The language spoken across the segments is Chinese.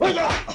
Ah!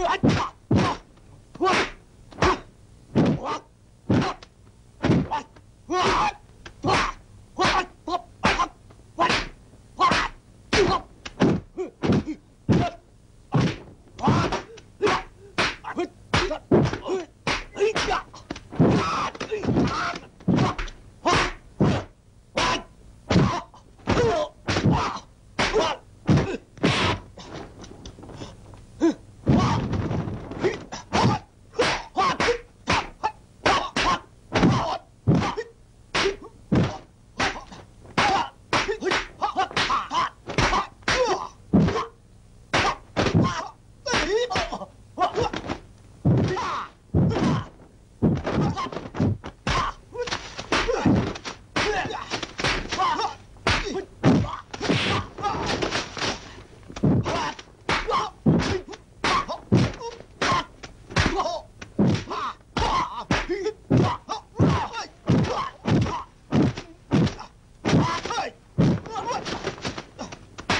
What?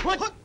What?